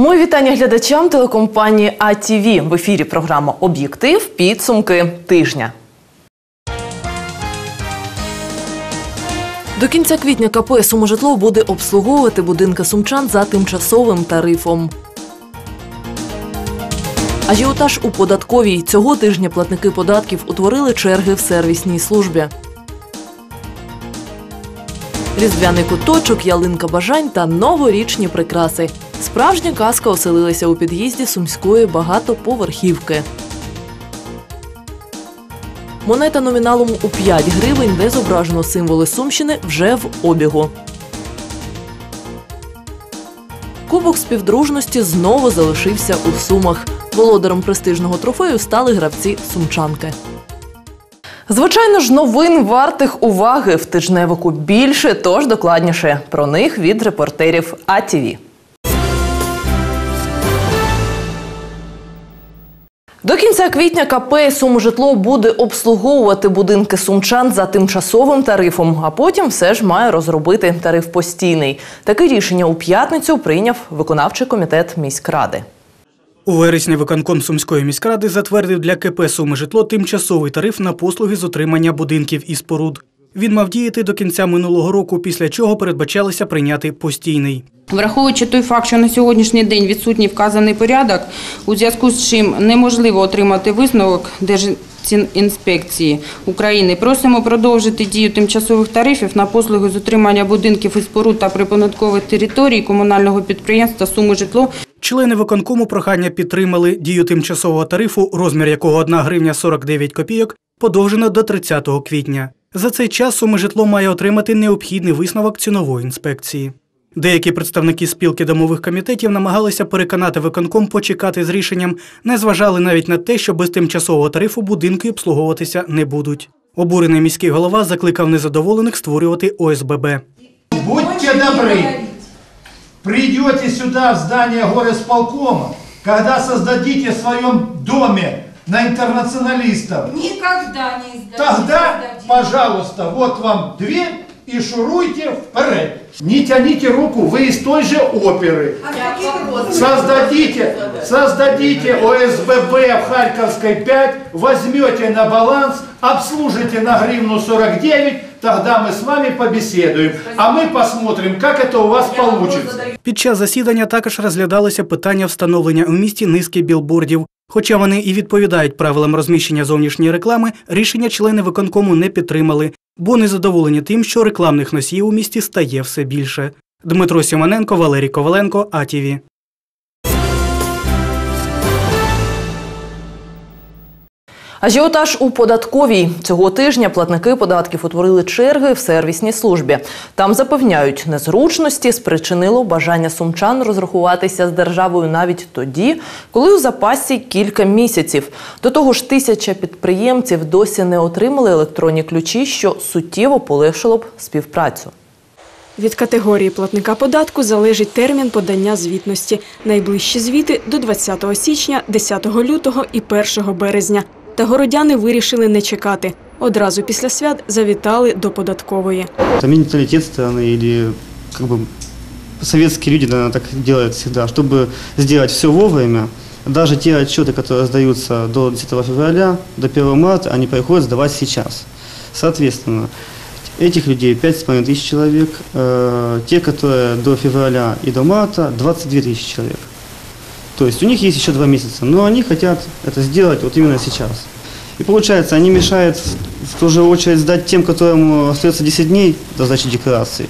Мої вітання глядачам телекомпанії АТВ. В ефірі програма Об'єктив. Підсумки тижня. До кінця квітня КП «Суможитло» буде обслуговувати будинки сумчан за тимчасовим тарифом. Ажіотаж у податковій цього тижня платники податків утворили черги в сервісній службі. Різдвяний куточок, ялинка бажань та новорічні прикраси. Справжня казка оселилася у під'їзді сумської багатоповерхівки. Монета номіналом у 5 гривень, де зображено символи Сумщини, вже в обігу. Кубок співдружності знову залишився у Сумах. Володаром престижного трофею стали гравці сумчанки. Звичайно ж, новин вартих уваги в тижневику більше, тож докладніше про них від репортерів АТВ. До кінця квітня КП «Сумжитло» буде обслуговувати будинки сумчан за тимчасовим тарифом, а потім все ж має розробити тариф постійний. Таке рішення у п'ятницю прийняв виконавчий комітет міськради. У вересні виконком Сумської міськради затвердив для КП «Сумжитло» тимчасовий тариф на послуги з отримання будинків і споруд. Він мав діяти до кінця минулого року, після чого передбачалося прийняти постійний. Враховуючи той факт, що на сьогоднішній день відсутній вказаний порядок, у зв'язку з чим неможливо отримати висновок Держінспекції України, просимо продовжити дію тимчасових тарифів на послуги з утримання будинків і споруд та приподаткових територій комунального підприємства «Суми житло» Члени виконкому прохання підтримали дію тимчасового тарифу, розмір якого 1 гривня 49 копійок, подовжено до 30 квітня. За цей час суми житло має отримати необхідний висновок цінової інспекції. Деякі представники спілки домових комітетів намагалися переконати виконком почекати з рішенням, не зважали навіть на те, що без тимчасового тарифу будинки обслуговуватися не будуть. Обурений міський голова закликав незадоволених створювати ОСББ. Будьте добры, придете сюда в здание горосполкома, когда создадите в своем доме на интернационалистов, Никогда не издадим. тогда, пожалуйста, вот вам дверь и шуруйте вперед. Не тяните руку, вы из той же оперы. Создадите, создадите ОСББ в Харьковской 5, возьмете на баланс, обслужите на гривну 49, тогда мы с вами побеседуем. А мы посмотрим, как это у вас получится. Під час засідання також розглядалося питання встановлення у місті низки білбордів. Хоча вони і відповідають правилам розміщення зовнішньої реклами, рішення члени виконкому не підтримали, бо незадоволені тим, що рекламних носіїв у місті стає все більше. Дмитро Сімоненко, Валерій Коваленко, АТВ. Ажіотаж у податковій цього тижня платники податків утворили черги в сервісній службі. Там запевняють, незручності спричинило бажання сумчан розрахуватися з державою навіть тоді, коли у запасі кілька місяців. До того ж, тисяча підприємців досі не отримали електронні ключі, що суттєво полегшило б співпрацю. Від категорії платника податку залежить термін подання звітності. Найближчі звіти до 20 січня, 10 лютого і 1 березня. Та городяни вирішили не чекати. Одразу після свят завітали до податкової. Это менталитет страны или как бы советские люди, наверное, так делают всегда, чтобы сделать все вовремя. Даже те отчеты, которые сдаются до 10 февраля, до 1 марта, они приходят сдавать сейчас. Соответственно, этих людей 5,5 тысяч человек, э, те, которые до февраля и до марта, 22 тысячи человек. То есть у них есть еще два месяца, но они хотят это сделать вот именно сейчас. И получается, они мешают в ту же очередь сдать тем, которым остается 10 дней до сдачи декларации.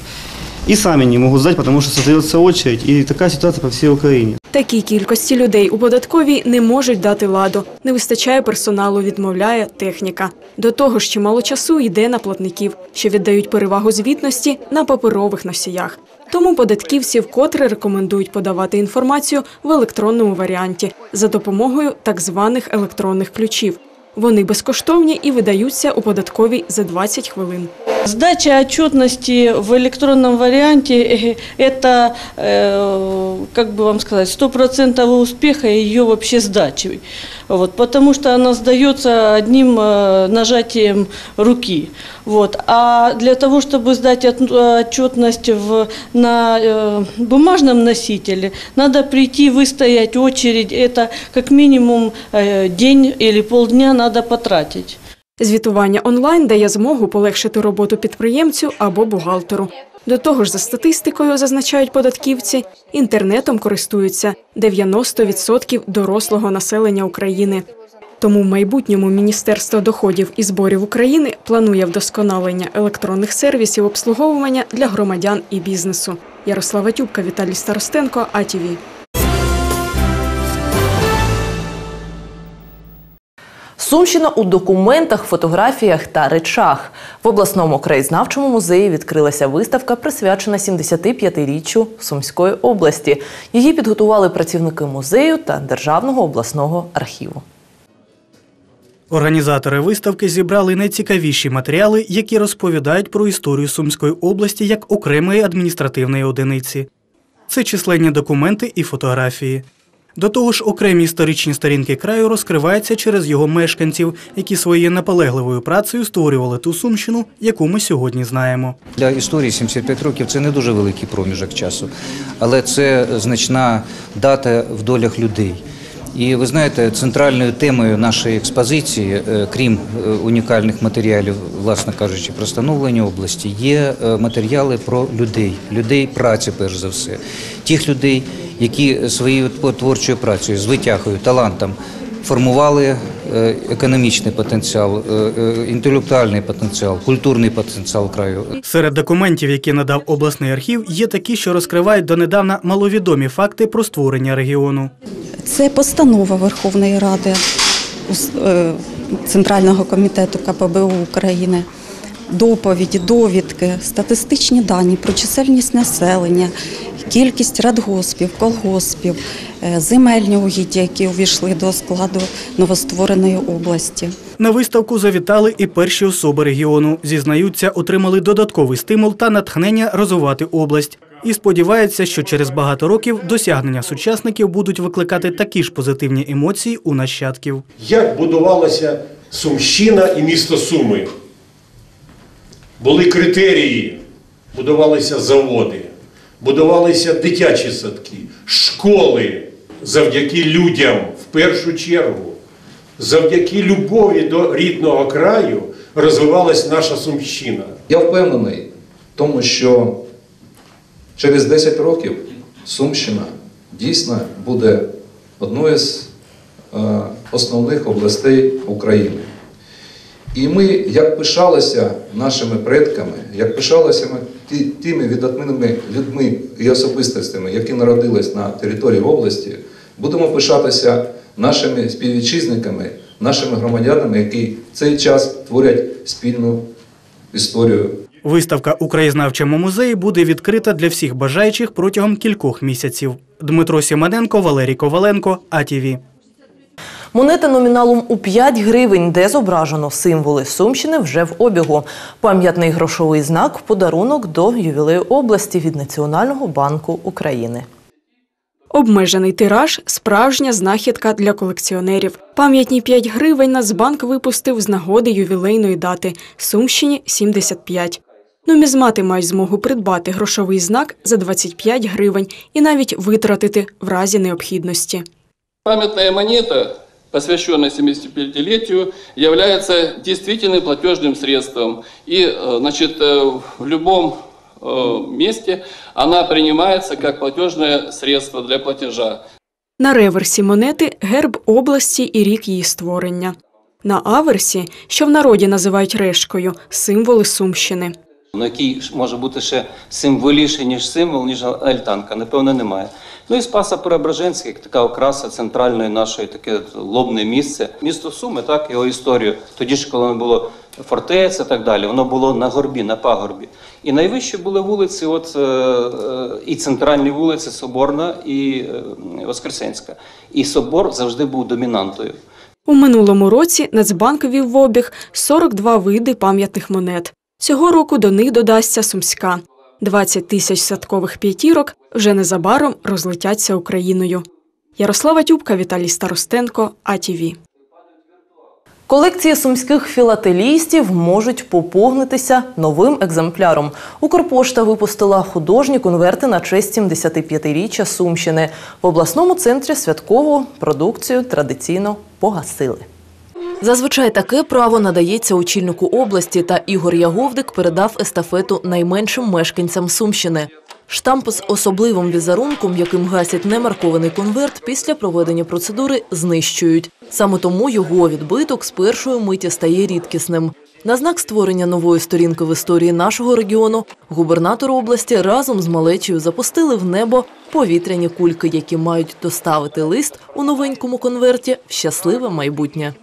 И сами не могут сдать, потому что создается очередь. И такая ситуация по всей Украине. Такій кількості людей у податковій не можуть дати ладу. Не вистачає персоналу, відмовляє техніка. До того ж, чимало часу йде на платників, що віддають перевагу звітності на паперових носіях. Тому податківці вкотре рекомендують подавати інформацію в електронному варіанті за допомогою так званих електронних ключів. Вони безкоштовні і видаються у податковій за 20 хвилин. Сдача отчетности в электронном варианте э, – это, э, как бы вам сказать, стопроцентного успеха ее вообще сдачи. Вот, потому что она сдается одним э, нажатием руки. Вот. А для того, чтобы сдать от- отчетность в, на э, бумажном носителе, надо прийти, выстоять очередь. Это как минимум э, день или полдня надо потратить. Звітування онлайн дає змогу полегшити роботу підприємцю або бухгалтеру. До того ж, за статистикою зазначають податківці, інтернетом користуються 90% дорослого населення України. Тому в майбутньому Міністерство доходів і зборів України планує вдосконалення електронних сервісів обслуговування для громадян і бізнесу. Ярослава Тюбка, Віталій Старостенко, АТВ. Сумщина у документах, фотографіях та речах. В обласному краєзнавчому музеї відкрилася виставка, присвячена 75-річчю Сумської області. Її підготували працівники музею та Державного обласного архіву. Організатори виставки зібрали найцікавіші матеріали, які розповідають про історію Сумської області як окремої адміністративної одиниці. Це численні документи і фотографії. До того ж, окремі історичні сторінки краю розкриваються через його мешканців, які своєю наполегливою працею створювали ту Сумщину, яку ми сьогодні знаємо. Для історії 75 років це не дуже великий проміжок часу, але це значна дата в долях людей. І ви знаєте, центральною темою нашої експозиції, е, крім е, унікальних матеріалів, власне кажучи, про становлення області, є е, матеріали про людей, людей праці, перш за все, тих людей, які своєю творчою працею, звитягою, талантом формували е, економічний потенціал, е, е, інтелектуальний потенціал, культурний потенціал краю. Серед документів, які надав обласний архів, є такі, що розкривають донедавна маловідомі факти про створення регіону. Це постанова Верховної Ради Центрального комітету КПБУ України. Доповіді, довідки, статистичні дані про чисельність населення, кількість радгоспів, колгоспів, е, земельні угіддя, які увійшли до складу новоствореної області. На виставку завітали і перші особи регіону. Зізнаються, отримали додатковий стимул та натхнення розвивати область. І сподіваються, що через багато років досягнення сучасників будуть викликати такі ж позитивні емоції у нащадків. як будувалася Сумщина і місто Суми. Були критерії, будувалися заводи, будувалися дитячі садки, школи завдяки людям в першу чергу, завдяки любові до рідного краю розвивалась наша Сумщина. Я впевнений в тому, що через 10 років Сумщина дійсно буде одною з е, основних областей України. І ми, як пишалися нашими предками, як пишалися ми тими віддатними людьми і особистостями, які народились на території області, будемо пишатися нашими співвітчизниками, нашими громадянами, які в цей час творять спільну історію Виставка у краєзнавчому музеї буде відкрита для всіх бажаючих протягом кількох місяців. Дмитро Сімоненко, Валерій Коваленко, АТВ. Монета номіналом у 5 гривень, де зображено символи Сумщини, вже в обігу. Пам'ятний грошовий знак – подарунок до ювілею області від Національного банку України. Обмежений тираж – справжня знахідка для колекціонерів. Пам'ятні 5 гривень Нацбанк випустив з нагоди ювілейної дати Сумщині 75. Нумізмати мають змогу придбати грошовий знак за 25 гривень і навіть витратити в разі необхідності. Памятная монета, посвященная 75-летию, является действительным платежным средством. И э, значит, э, в любом э, месте она принимается как платежное средство для платежа. На реверсі монети – герб області і рік її створення. На аверсі, що в народі називають решкою – символи Сумщини. Ну, який ж може бути ще символіший, ніж символ, ніж альтанка, напевно, немає. Ну і Спаса Преображенський, як така окраса центральної нашої таке лобне місце. Місто Суми, так, його історію. Тоді ж, коли було фортеця так далі, воно було на горбі, на пагорбі. І найвищі були вулиці, от, е, е, і центральні вулиці Соборна і е, Воскресенська. І собор завжди був домінантою. У минулому році Нацбанк вів в обіг 42 види пам'ятних монет. Цього року до них додасться Сумська. 20 тисяч садкових п'ятірок вже незабаром розлетяться Україною. Ярослава Тюбка, Віталій Старостенко, АТВ. Колекції сумських філателістів можуть поповнитися новим екземпляром. Укрпошта випустила художні конверти на честь 75-річчя Сумщини. В обласному центрі святкову продукцію традиційно погасили. Зазвичай таке право надається очільнику області, та Ігор Яговдик передав естафету найменшим мешканцям Сумщини. Штамп з особливим візерунком, яким гасять немаркований конверт, після проведення процедури знищують. Саме тому його відбиток з першої миті стає рідкісним. На знак створення нової сторінки в історії нашого регіону губернатор області разом з малечею запустили в небо повітряні кульки, які мають доставити лист у новенькому конверті в щасливе майбутнє.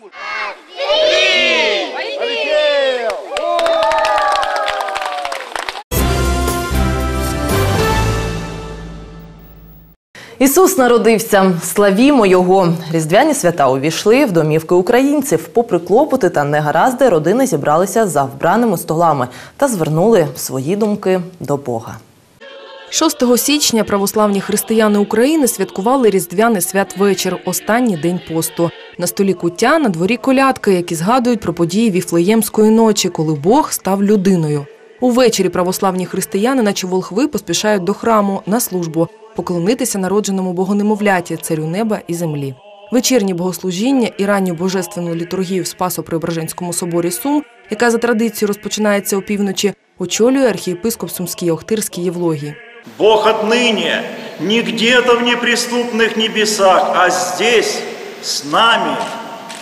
Ісус народився. Славімо Його! Різдвяні свята увійшли в домівки українців. Попри клопоти та негаразди, родини зібралися за вбраними столами та звернули свої думки до Бога. 6 січня православні християни України святкували різдвяний святвечір, останній день посту. На столі куття, на дворі колядки, які згадують про події Віфлеємської ночі, коли Бог став людиною. Увечері православні християни, наче волхви, поспішають до храму на службу, поклонитися народженому богонемовляті, царю неба і землі. Вечірнє богослужіння і ранню божественну літургію в Спасо-Преображенському соборі Сум, яка за традицією розпочинається опівночі, очолює архієпископ Сумський Охтирський Євлогій. Бог отныне не где-то в неприступных небесах, а здесь, с нами,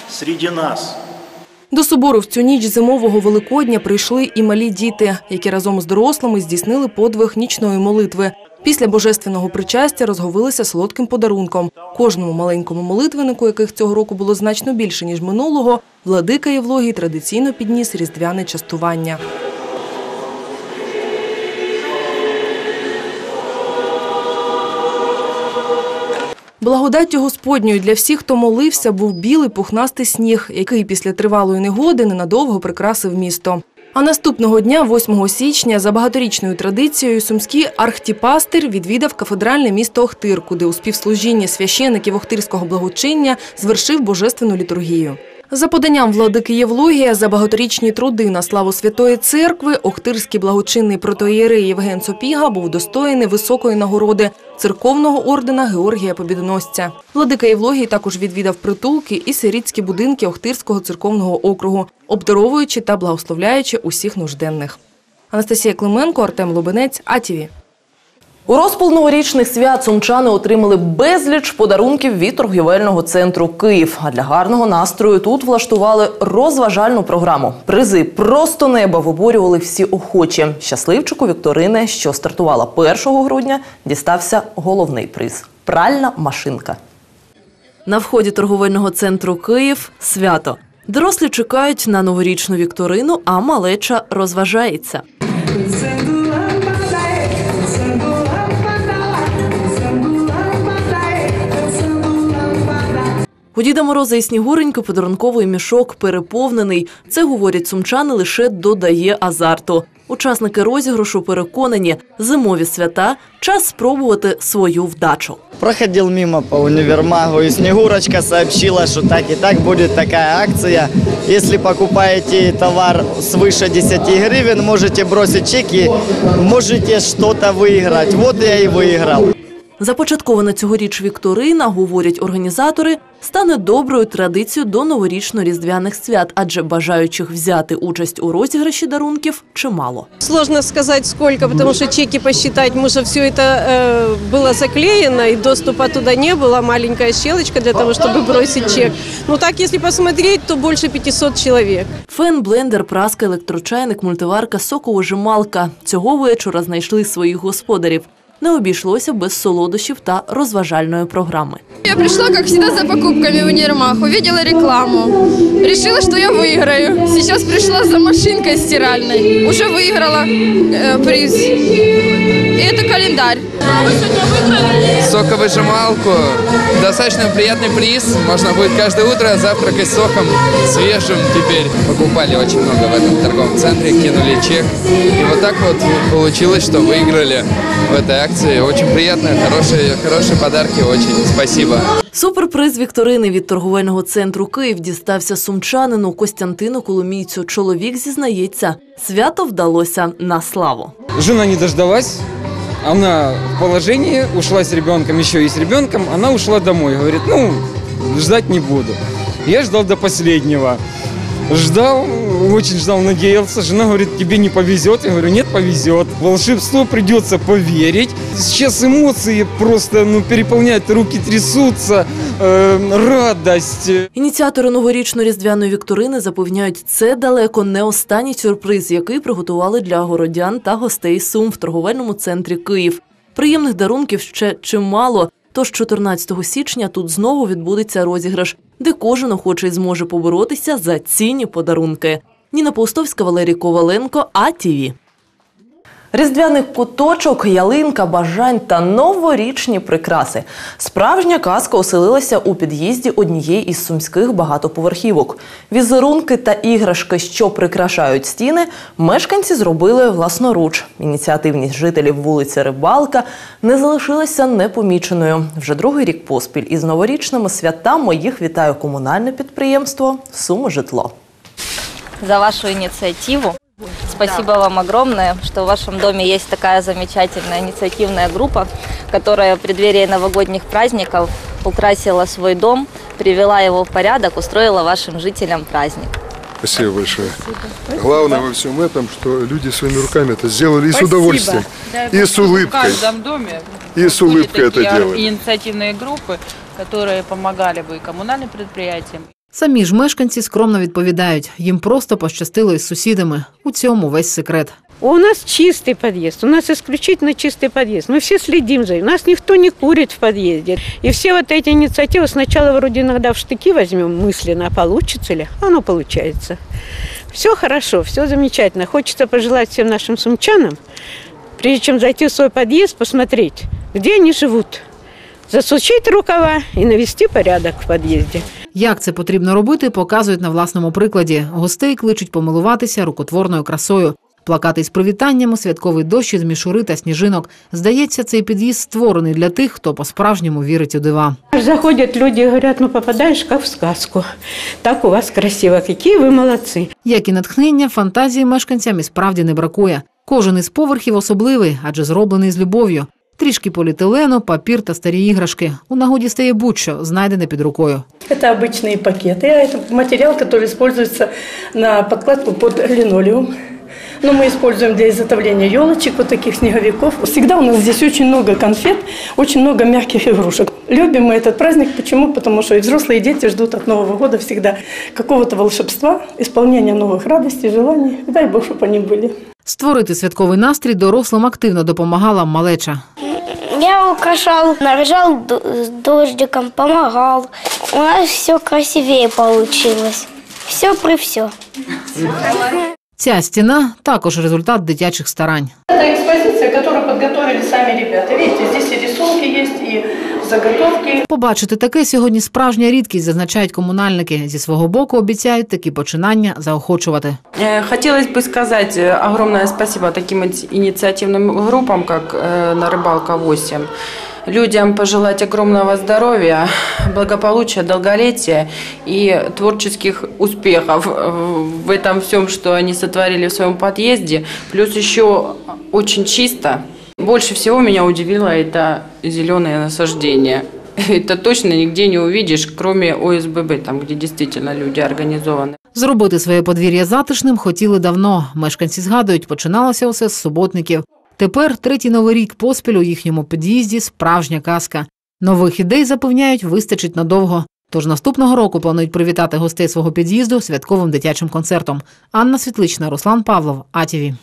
среди нас. До собору в цю ніч зимового Великодня прийшли і малі діти, які разом з дорослими здійснили подвиг нічної молитви. Після божественного причастя розговилися солодким подарунком. Кожному маленькому молитвеннику, яких цього року було значно більше ніж минулого, владика Євлогій традиційно підніс різдвяне частування. Благодаттю Господньою для всіх, хто молився, був білий пухнастий сніг, який після тривалої негоди ненадовго прикрасив місто. А наступного дня, 8 січня, за багаторічною традицією, сумський архтіпастир відвідав кафедральне місто Охтир, куди у співслужінні священиків Охтирського благочиння звершив божественну літургію. За поданням владики Євлогія за багаторічні труди на славу Святої Церкви Охтирський благочинний протоєрей Євген Сопіга був достоєний високої нагороди церковного ордена Георгія Побідоносця. Владика Євлогій також відвідав притулки і сирітські будинки Охтирського церковного округу, обдаровуючи та благословляючи усіх нужденних. Анастасія Клименко, Артем Лубенець, АТВ. У розпал новорічних свят сумчани отримали безліч подарунків від торгівельного центру Київ. А для гарного настрою тут влаштували розважальну програму. Призи просто неба виборювали всі охочі. Щасливчику Вікторини, що стартувала 1 грудня, дістався головний приз пральна машинка. На вході торговельного центру Київ свято. Дорослі чекають на новорічну вікторину, а малеча розважається. У Діда Мороза і Снігуреньки подарунковий мішок переповнений. Це, говорять сумчани, лише додає азарту. Учасники розіграшу переконані, зимові свята – час спробувати свою вдачу. Проходил мимо по универмагу, и Снегурочка сообщила, что так и так будет такая акция. Если покупаете товар свыше 10 гривен, можете бросить чек и можете что-то выиграть. Вот я и выиграл. Започаткована цьогоріч Вікторина, говорять організатори, стане доброю традицією до новорічно-різдвяних свят, адже бажаючих взяти участь у розіграші дарунків чимало. Сложно сказать сколько, потому что чеки посчитать, мы же все это э, было заклеено, и доступа туда не было, маленькая щелочка для того, чтобы бросить чек. Ну так, если посмотреть, то больше 500 человек. Фен, блендер, праска, електрочайник, мультиварка, соковижималка. Цього вечора знайшли своїх господарів. Не обійшлося без солодощів та розважальної програми. Я пришла, как всегда, за покупками в универмаг, увидела рекламу. Решила, что я выиграю. Сейчас пришла за машинкой стиральной. Уже выиграла э, приз. и это календарь. Вы сегодня выиграли? Соковыжималку. Достаточно приятный приз. Можно будет каждое утро завтракать соком свежим теперь. Покупали очень много в этом торговом центре, кинули чек. И вот так вот получилось, что выиграли в этой акции. Очень приятно, хорошие, хорошие подарки, очень спасибо. Суперприз вікторини від торговельного центру Київ дістався сумчанину Костянтину Коломійцю. Чоловік зізнається, свято вдалося на славу. Жена не дождалась. Она в положении, ушла с ребенком, еще и с ребенком. Она ушла домой. Говорит, ну, ждать не буду. Я ждал до последнего. Ждал, очень ждал, надеялся. Жена говорит, тебе не повезет. Я говорю, нет, повезет. Волшебство придется поверить. Сейчас эмоции просто ну, переполняют, руки трясутся, э, радость. Ініціатори новорічно-різдвяної вікторини запевняють, це далеко не останній сюрприз, який приготували для городян та гостей Сум в торговельному центрі Київ. Приємних дарунків ще чимало. Тож 14 січня тут знову відбудеться розіграш, де кожен охочий зможе поборотися за цінні подарунки. Ніна Паустовська, Валерій Коваленко, АТВ. Різдвяний куточок, ялинка, бажань та новорічні прикраси. Справжня казка оселилася у під'їзді однієї із сумських багатоповерхівок. Візерунки та іграшки, що прикрашають стіни, мешканці зробили власноруч. Ініціативність жителів вулиці Рибалка не залишилася непоміченою. Вже другий рік поспіль із новорічними святами їх вітає комунальне підприємство «Суможитло». за вашу инициативу. Спасибо вам огромное, что в вашем доме есть такая замечательная инициативная группа, которая в преддверии новогодних праздников украсила свой дом, привела его в порядок, устроила вашим жителям праздник. Спасибо большое. Главное во всем этом, что люди своими руками это сделали и с удовольствием, и с В улыбкой. каждом доме И с улыбкой это делали. инициативные группы, которые помогали бы и коммунальным предприятиям, Самі ж мешканці скромно відповідають, їм просто пощастило із сусідами. У цьому весь секрет. У нас чистый подъезд, у нас исключительно чистый подъезд. Мы все следим за ним. У нас никто не курит в подъезде. И все вот эти инициативы сначала вроде иногда в штыки возьмем мысленно, а получится ли? Оно получается. Все хорошо, все замечательно. Хочется пожелать всем нашим сумчанам, прежде чем зайти в свой подъезд, посмотреть, где они живут. Засучить рукава и навести порядок в подъезде. Як це потрібно робити, показують на власному прикладі. Гостей кличуть помилуватися рукотворною красою. Плакати із привітаннями, святковий дощ із мішури та сніжинок. Здається, цей під'їзд створений для тих, хто по-справжньому вірить у дива. Заходят люди и говорят, ну попадаешь как в сказку. Так у вас красиво, какие вы молодцы. Як і натхнення, фантазії мешканцям і справді не бракує. Кожен із поверхів особливий, адже зроблений з любов'ю. Трішки поліетилену, папір та старі іграшки. У нагоді стає будь-що, знайдене під рукою. Это обычные пакеты, а это материал, который используется на подкладку под линолеум. Но мы используем для изготовления елочек, вот таких снеговиков. Всегда у нас здесь очень много конфет, очень много мягких игрушек. Любим мы этот праздник. Почему? Потому что и взрослые, и дети ждут от Нового года всегда какого-то волшебства, исполнения новых радостей, желаний. Дай Бог, чтобы они были. Створити святковий настрій дорослим активно допомагала малеча. Я украшал, наряжал дождиком, помогал. У нас все красивее получилось. Все при все. Ця стіна також результат дитячих старань. Це експозиція, яку підготовили самі ребята. Видите, заготовки. Побачити таке сьогодні справжня рідкість, зазначають комунальники. Зі свого боку обіцяють такі починання заохочувати. Э, Хотелось бы сказать э, огромное спасибо таким инти- инициативным группам, как э, на Рыбалка 8. Людям пожелать огромного здоровья, благополучия, долголетия и творческих успехов э, в этом всем, что они сотворили в своем подъезде. Плюс еще очень чисто. Больше всего меня удивило это зеленое насаждение. Это точно нигде не увидишь, кроме ОСББ, там, где действительно люди организованы. Зробити своє подвір'я затишним хотіли давно. Мешканці згадують, починалося усе з суботників. Тепер третій новий рік поспіль у їхньому під'їзді справжня казка. Нових ідей запевняють, вистачить надовго. Тож наступного року планують привітати гостей свого під'їзду святковим дитячим концертом. Анна Світлична, Руслан Павлов, АТВ.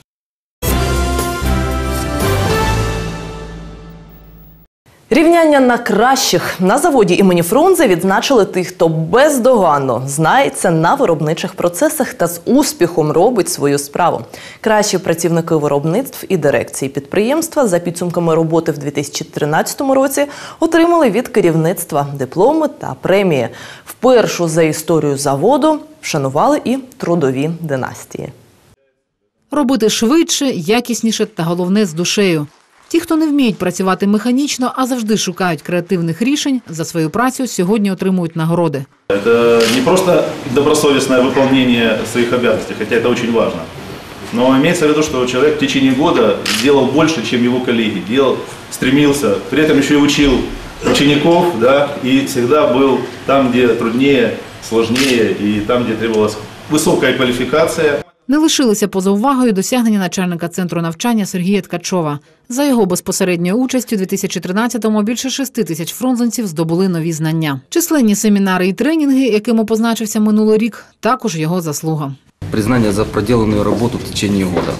Рівняння на кращих на заводі імені Фрунзе відзначили тих, хто бездоганно знається на виробничих процесах та з успіхом робить свою справу. Кращі працівники виробництв і дирекції підприємства за підсумками роботи в 2013 році отримали від керівництва дипломи та премії. Впершу за історію заводу вшанували і трудові династії. Робити швидше, якісніше та головне з душею. Ті, хто не вміють працювати механічно, а завжди шукають креативних рішень, за свою працю сьогодні отримують нагороди. Это не просто добросовестное выполнение своих обязанностей, хотя это очень важно. Но имеется в виду, что человек в течение года сделал больше, чем его коллеги, делал, стремился, при этом еще и учил учеников, да, и всегда был там, где труднее, сложнее, и там, где требовалась высокая квалификация. Не лишилися поза увагою досягнення начальника центру навчання Сергія Ткачова. За його безпосередньою участю у 2013-му більше шести тисяч фрунзенців здобули нові знання. Численні семінари і тренінги, якими позначився минулий рік, також його заслуга. признание за проделанную работу в течение года.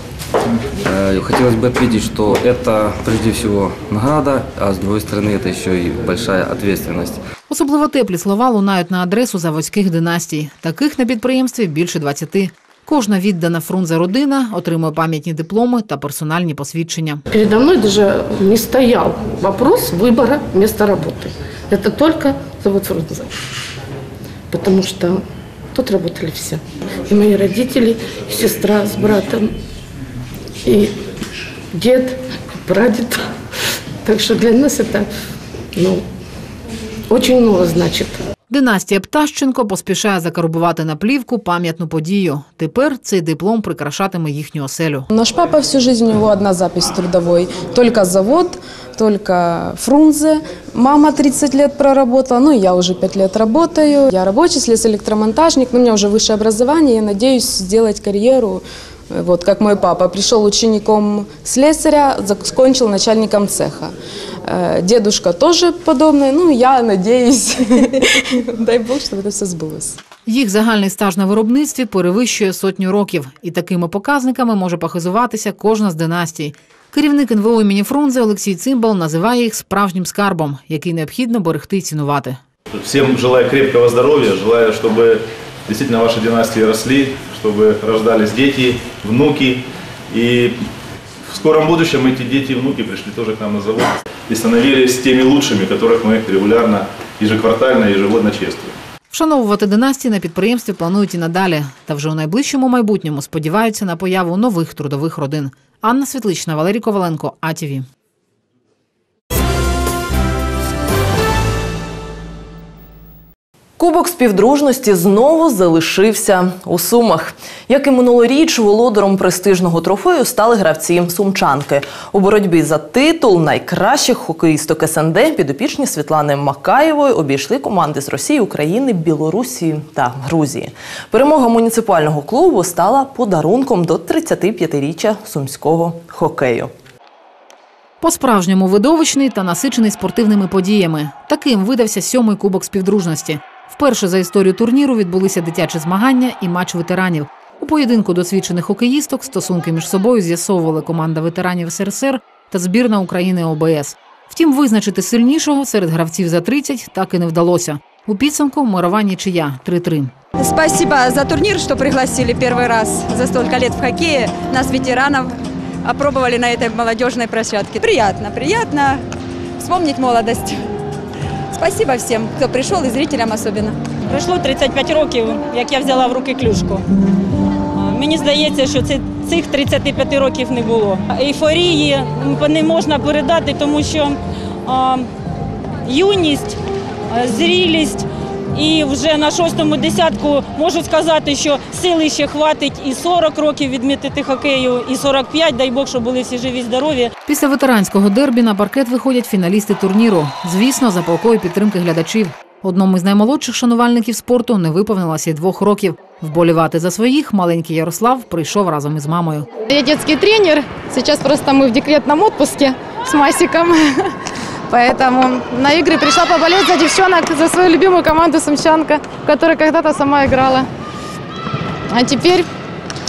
Э, Хотелось бы отметить, что это прежде всего награда, а с другой стороны это еще и большая ответственность. Особливо теплі слова лунають на адресу заводських династій. Таких на підприємстві більше 20. Кожна віддана Фрунзе родина отримує пам'ятні дипломи та персональні посвідчення. Передо мной даже не стоял вопрос выбора места работы. Это только завод Фрунзе. Потому что тут работали все. И мои родители, и сестра с братом, и дед, и прадед. Так что для нас это ну, очень много значит. Династія Птащенко поспішає закарбувати на плівку пам'ятну подію. Тепер цей диплом прикрашатиме їхню оселю. Наш папа всю жизнь, у него одна запись трудовой. Только завод, только Фрунзе. Мама 30 лет проработала, ну и я уже 5 лет работаю. Я рабочий слесарь-электромонтажник, но у меня уже высшее образование. Я надеюсь сделать карьеру, э, вот как мой папа. Пришел учеником слесаря, закончил начальником цеха. Э, Дедушка тоже подобное, ну я надеюсь, дай бог, чтобы это все сбылось. Їх загальний стаж на виробництві перевищує сотню років, і такими показниками може похизуватися кожна з династій. Керівник НВО імені Фрунзе Олексій Цимбал називає їх справжнім скарбом, який необхідно берегти і цінувати. Всем желаю крепкого здоровья, желаю, чтобы действительно ваши династии росли, чтобы рождались дети, внуки. И в скором будущем эти дети и внуки пришли тоже к нам на завод и становились теми лучшими, которых мы регулярно, ежеквартально, ежегодно чествуем. Вшановувати династії на підприємстві планують і надалі. Та вже у найближчому майбутньому сподіваються на появу нових трудових родин. Анна Світлична, Валерій Коваленко, АТВ. Кубок співдружності знову залишився у Сумах. Як і минулоріч, володаром престижного трофею стали гравці сумчанки. У боротьбі за титул найкращих хокеїсток СНД підопічні Світлани Макаєвої обійшли команди з Росії, України, Білорусі та Грузії. Перемога муніципального клубу стала подарунком до 35-річчя сумського хокею. По-справжньому видовищний та насичений спортивними подіями. Таким видався сьомий кубок співдружності. Вперше за історію турніру відбулися дитячі змагання і матч ветеранів. У поєдинку досвідчених хокеїсток стосунки між собою з'ясовували команда ветеранів СРСР та збірна України ОБС. Втім, визначити сильнішого серед гравців за 30 так і не вдалося. У підсумку мирова нічия 3-3. Спасибо за турнир, что пригласили первый раз за столько лет в хоккее. Нас, ветеранов, опробовали на этой молодежной площадке. Приятно, приятно вспомнить молодость. Спасибо всем, кто пришел, и зрителям особенно. Пройшло 35 років, як я взяла в руки клюшку. Мені здається, що це, цих 35 років не було. Ейфорії не можна передати, тому що а, юність, зрілість і вже на шостому десятку можу сказати, що сили ще хватить і 40 років відмітити хокею, і 45, дай Бог, щоб були всі живі, здорові. Після ветеранського дербі на паркет виходять фіналісти турніру. Звісно, за палкою підтримки глядачів. Одному з наймолодших шанувальників спорту не виповнилося й двох років. Вболівати за своїх маленький Ярослав прийшов разом із мамою. Я детский тренер. Сейчас просто мы в декретном отпуске с Масиком. Поэтому на игры пришла поболеть за девчонок, за свою любимую команду «Сумчанка», в которой когда-то сама играла. А теперь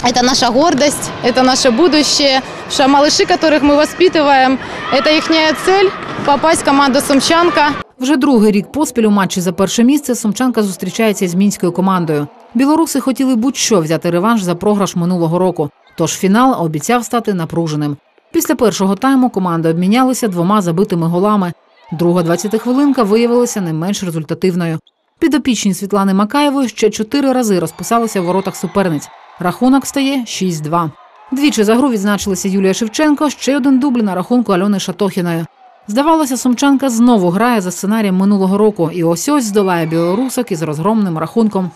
это наша гордость, это наше будущее. что малыши, которых мы воспитываем, это их цель – попасть в команду «Сумчанка». Вже другий рік поспіль у матчі за перше місце Сумчанка зустрічається з мінською командою. Білоруси хотіли будь-що взяти реванш за програш минулого року. Тож фінал обіцяв стати напруженим. Після першого тайму команди обмінялися двома забитими голами. Друга 20-хвилинка виявилася не менш результативною. Підопічні Світлани Макаєвої ще чотири рази розписалися в воротах суперниць. Рахунок стає 6-2. Двічі за гру відзначилися Юлія Шевченко, ще один дубль на рахунку Альони Шатохіної. Здавалося, сумчанка знову грає за сценарієм минулого року і ось ось здолає білорусок із розгромним рахунком.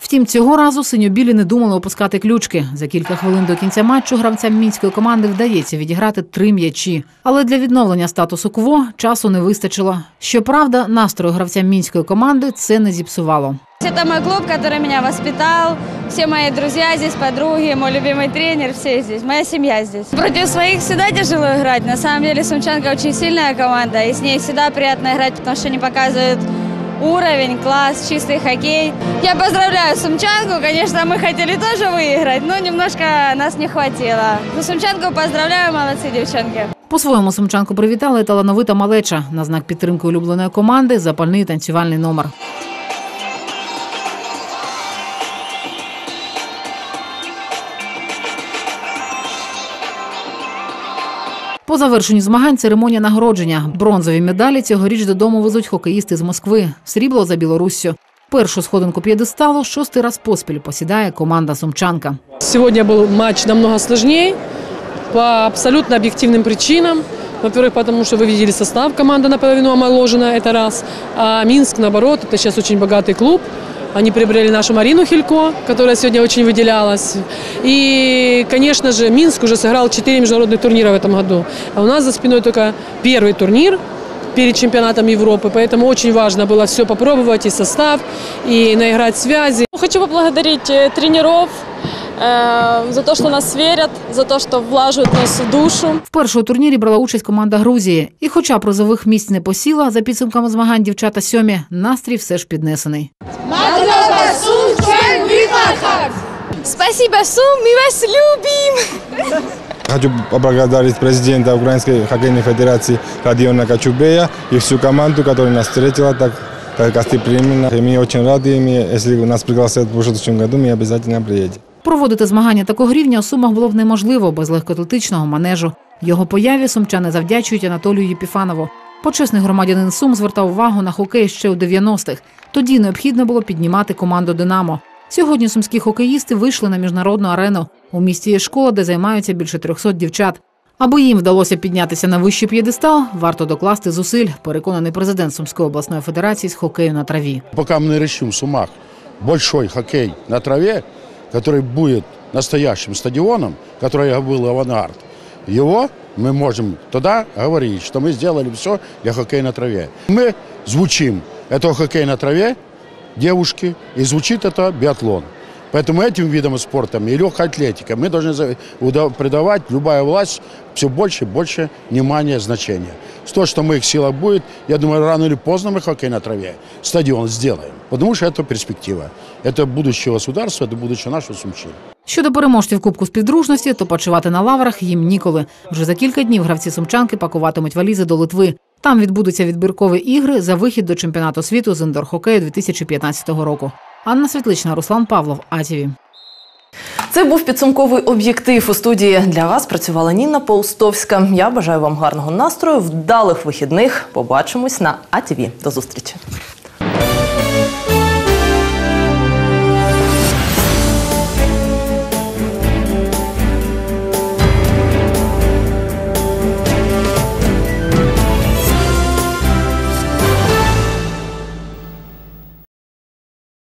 Втім, цього разу синьо-білі не думали опускати ключки. За кілька хвилин до кінця матчу гравцям мінської команди вдається відіграти три м'ячі. Але для відновлення статусу кво часу не вистачило. Щоправда, настрою гравцям мінської команди це не зіпсувало. Это мой клуб, который меня воспитал. Все мои друзья здесь, подруги, мой любимый тренер, все здесь. Моя семья здесь. Против своих всегда тяжело играть. На самом деле Сумчанка очень сильная команда, и с ней всегда приятно играть, потому что они показывают уровень, класс, чистый хоккей. Я поздравляю Сумчанку. Конечно, мы хотели тоже выиграть, но немножко нас не хватило. Но Сумчанку поздравляю, молодцы девчонки. По-своєму сумчанку привітала і талановита малеча на знак підтримки улюбленої команди запальний танцювальний номер. По завершенню змагань церемонія нагородження. Бронзові медалі цьогоріч додому везуть хокеїсти з Москви. Срібло за Білоруссю. Першу сходинку п'єдесталу шостий раз поспіль посідає команда Сумчанка. Сегодня был матч намного сложнее по абсолютно объективным причинам. Во-первых, потому что вы видели состав, команда наполовину омоложена, это раз. А Минск, наоборот, это сейчас очень богатый клуб. Они приобрели нашу Марину Хилько, которая сегодня очень выделялась. И, конечно же, Минск уже сыграл 4 международных турнира в этом году. А у нас за спиной только первый турнир перед чемпионатом Европы. Поэтому очень важно было все попробовать, и состав, и наиграть связи. Хочу поблагодарить э, тренеров э, за то, что нас верят, за то, что влаживают нас в душу. Вперше у турнірі брала участь команда Грузії. І хоча призових місць не посіла, за підсумками змагань дівчата сьомі, настрій все ж піднесений. Спасибо, Сум, мы вас любим! Хочу поблагодарить президента Украинской хоккейной федерации Родиона Качубея и всю команду, которая нас встретила так, так гостеприимно. И мы очень рады, и мы, если нас пригласят в следующем году, мы обязательно приедем. Проводити змагання такого рівня у Сумах було б неможливо без легкоатлетичного манежу. Його появі сумчани завдячують Анатолію Єпіфанову. Почесний громадянин Сум звертав увагу на хокей ще у 90-х. Тоді необхідно було піднімати команду Динамо. Сьогодні сумські хокеїсти вийшли на міжнародну арену. У місті є школа, де займаються більше 300 дівчат. Аби їм вдалося піднятися на вищий п'єдестал, варто докласти зусиль, переконаний президент Сумської обласної федерації з хокею на траві. Пока мы не решим в Сумах большой хоккей на траве, который будет настоящим стадионом, который был авангард, его мы можем тогда говорить, что мы сделали все для хоккея на траве. Мы звучим это хоккей на траве, девушки, и звучит это биатлон. Поэтому этим видам спорта и легкой атлетика мы должны за- уда- придавать, любая власть, все больше и больше внимания, значения. С то, что в моих силах будет, я думаю, рано или поздно мы хоккей на траве, стадион сделаем. Потому что это перспектива. Это будущее государства, это будущее нашего Сумчины. Щодо переможців Кубку співдружності, то почивати на лаврах їм ніколи. Вже за кілька днів гравці сумчанки пакуватимуть валізи до Литви. Там відбудуться відбіркові ігри за вихід до чемпіонату світу з індор-хокею 2015 року. Анна Світлична, Руслан Павлов, АТВ. Це був підсумковий об'єктив у студії. Для вас працювала Ніна Поустовська. Я бажаю вам гарного настрою, вдалих вихідних. Побачимось на АТВ. До зустрічі.